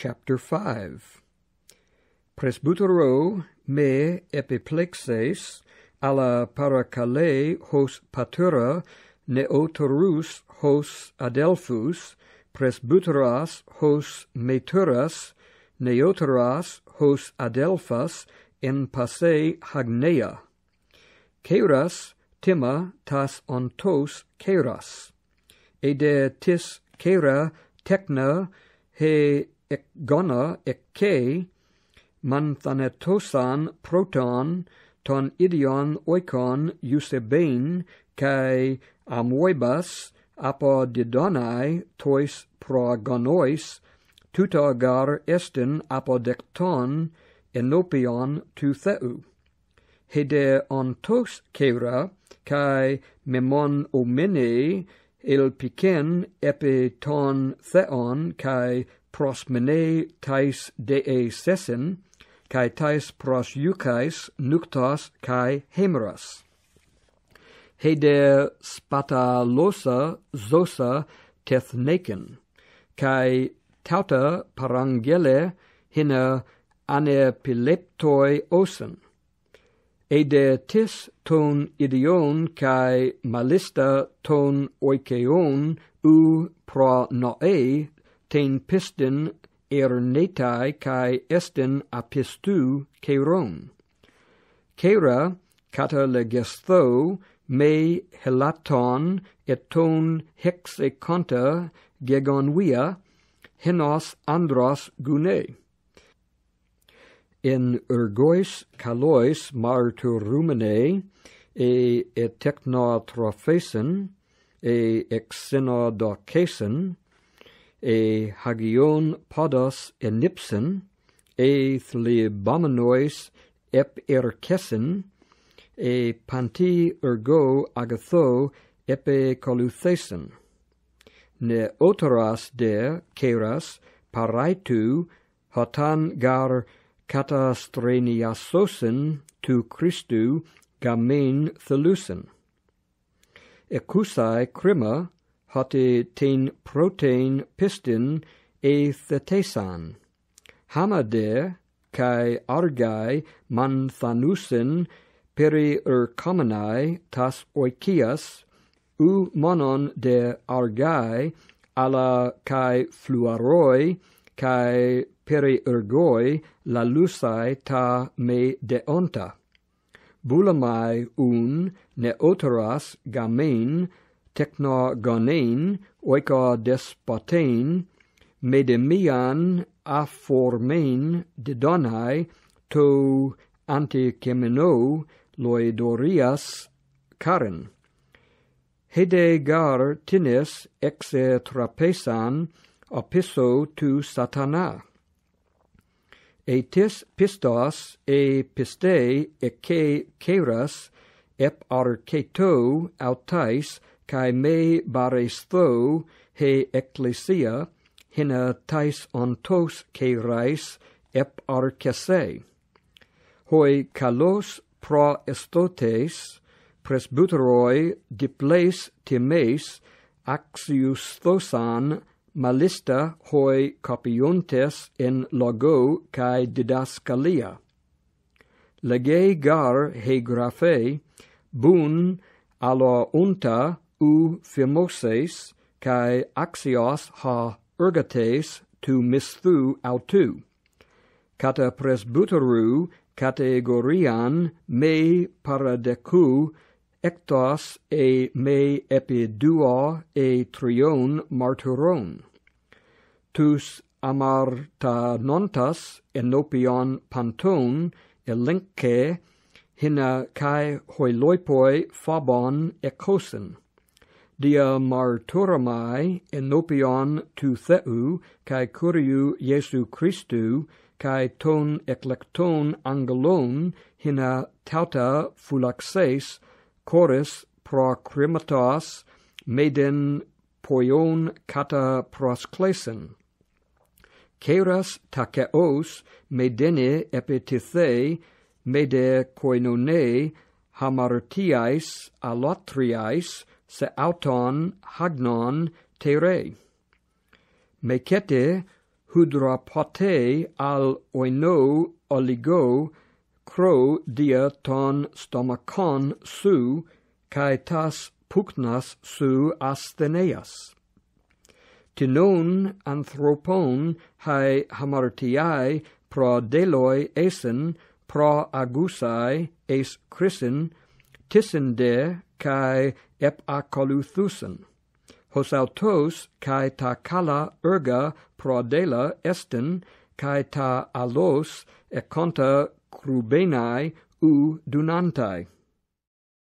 chapter 5. Presbutero me epiplexes alla paracale hos patura neotorus hos adelphus presbuteras hos meturas neoteras hos adelphas in passe hagnea Keiras tima tas ontos keiras e de tis keira tekna he ek gona ek ke mantanetosan proton ton idion oikon eusebein kai amoibas apodidonai tois proagonois tutagar estin apodekton enopion tu theu hede ontos keira kai memon omene el piken epi ton theon kai prosmene tais dee sesin, kai tais pros eucais nuctos kai hemeras. spata losa zosa tethneken, kai tauta parangele hina anepileptoi osen. de tis ton idion kai malista ton oikeon u pro noe ten pistin ernetai kai estin apistu keiron. Keira kata legestho me helaton eton hexeconta gegonwia henos andros gune. In ergois kalois marturumene e etecnotrophesen, e exenodocasen, e hagion podos enipsen, e thlebomenois ep erkesen, e panti ergo agatho epe coluthesen. Ne otoras de keras paraitu hotan gar katastreniasosen tu Christu gamen thelusen. Ecusai crima hatte ten protein pistin e thetesan. Hamade kai argai manthanusin peri urcomenai tas oikias u monon de argai ala kai fluaroi kai peri ergoi la lusai ta me deonta. Bulamai un neoteras gamen technogonein, oikodespotein, medemian aformein didonai, to antikemeno loidorias karen. Hedegar tinis exe trapesan opiso tu satana. Etis pistos e piste eke keras ep arketo autais kai me bareistho he ecclesia hina tais ontos ke rais ep arkese hoi kalos pro estotes presbyteroi diples times axiusthosan malista hoi copiontes in logo kai didascalia. Lege gar he graphe, bun alla unta Um ou phimoses kai axios ha ergates tu misthu autou kata presbuteru categorian me paradeku ectos e me epi duo e trion marturon tus amartanontas enopion panton elenche hina kai hoiloipoi fabon ecosen dia marturamai enopion tu theou, kai curiu Iesu Christu, kai ton eclecton angelon hina tauta fulaxes, choris procrimatos, meden poion kata prosklesen keras takeos medene epitithe mede koinone hamartiais alotriais, se auton hagnon tere. Mecete hudrapate al oino oligo cro dia ton stomachon su, cae tas pugnas su astheneas. Tinon anthropon hai hamartiae pro deloi esen, pro agusai es chrisen, tisende cae epakoluthusson. Hos autos kai ta kala erga prodela estin kai ta alos e conta crubenai u dunantai.